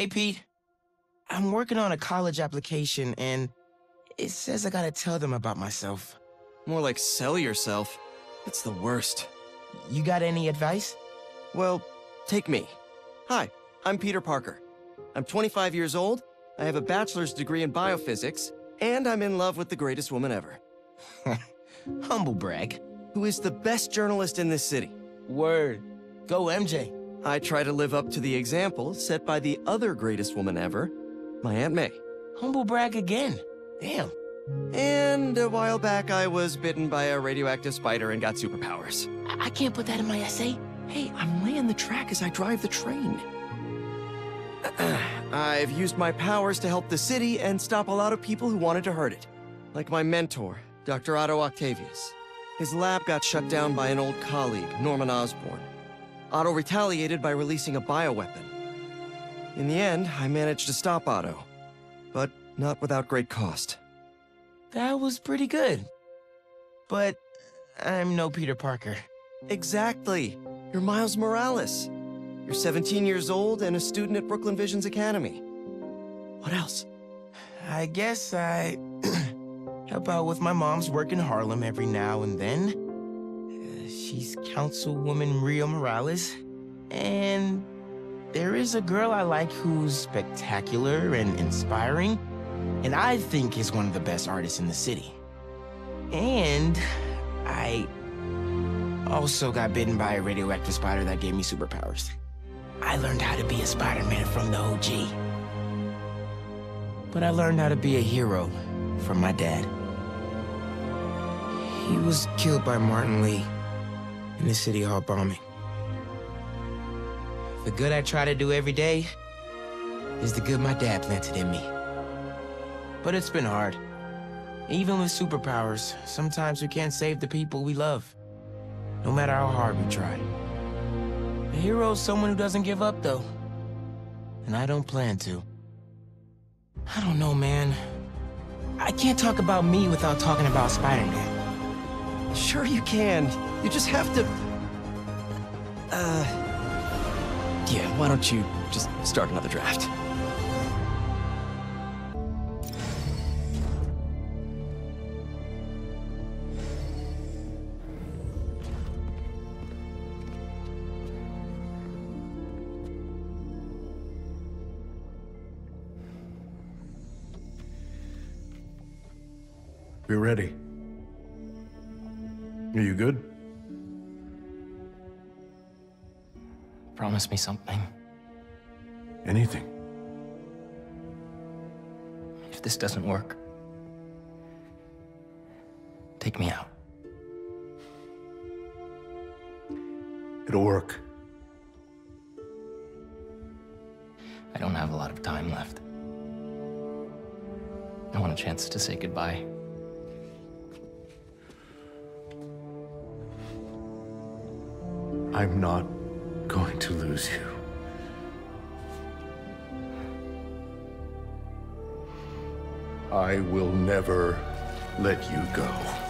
Hey, Pete. I'm working on a college application, and it says I gotta tell them about myself. More like sell yourself. It's the worst. You got any advice? Well, take me. Hi, I'm Peter Parker. I'm 25 years old, I have a bachelor's degree in biophysics, and I'm in love with the greatest woman ever. Humble brag. Who is the best journalist in this city. Word. Go, MJ. I try to live up to the example set by the other greatest woman ever, my Aunt May. Humble brag again. Damn. And a while back, I was bitten by a radioactive spider and got superpowers. I, I can't put that in my essay. Hey, I'm laying the track as I drive the train. I've used my powers to help the city and stop a lot of people who wanted to hurt it. Like my mentor, Dr. Otto Octavius. His lab got shut down by an old colleague, Norman Osborn. Otto retaliated by releasing a bioweapon. In the end, I managed to stop Otto. But not without great cost. That was pretty good. But I'm no Peter Parker. Exactly. You're Miles Morales. You're 17 years old and a student at Brooklyn Visions Academy. What else? I guess I help out with my mom's work in Harlem every now and then. She's Councilwoman Rio Morales. And there is a girl I like who's spectacular and inspiring, and I think is one of the best artists in the city. And I also got bitten by a radioactive spider that gave me superpowers. I learned how to be a Spider-Man from the OG. But I learned how to be a hero from my dad. He was killed by Martin Li in the City Hall bombing. The good I try to do every day is the good my dad planted in me. But it's been hard. Even with superpowers, sometimes we can't save the people we love. No matter how hard we try. A hero's someone who doesn't give up, though. And I don't plan to. I don't know, man. I can't talk about me without talking about Spider-Man. Sure you can. You just have to... Uh... Yeah, why don't you just start another draft? We're ready. Are you good? Promise me something. Anything? If this doesn't work, take me out. It'll work. I don't have a lot of time left. I want a chance to say goodbye. I'm not lose you. I will never let you go.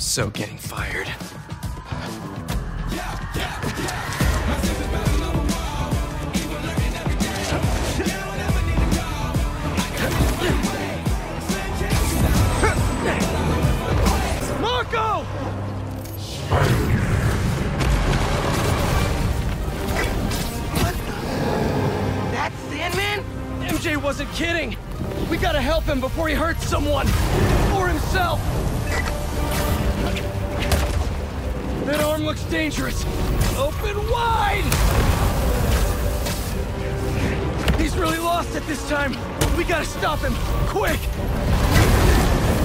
I'm so getting fired. Marko! That's Sandman? MJ wasn't kidding. We gotta help him before he hurts someone. Or himself. That arm looks dangerous. Open wide! He's really lost at this time. We gotta stop him. Quick!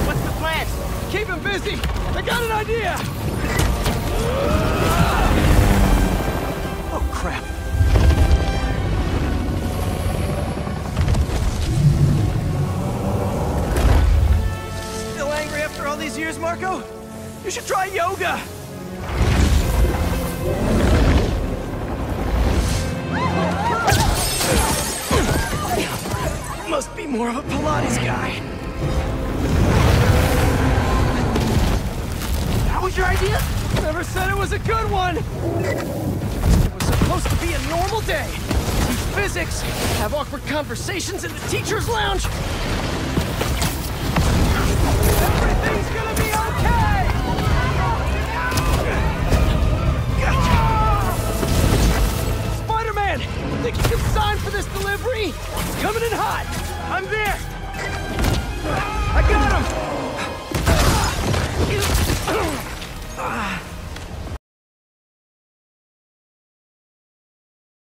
What's the plan? Keep him busy. I got an idea. Oh, crap. Still angry after all these years, Marko? You should try yoga. More of a Pilates guy. That was your idea? Never said it was a good one. It was supposed to be a normal day. Teach physics, have awkward conversations in the teacher's lounge. Think you can sign for this delivery? It's coming in hot! I'm there! I got him!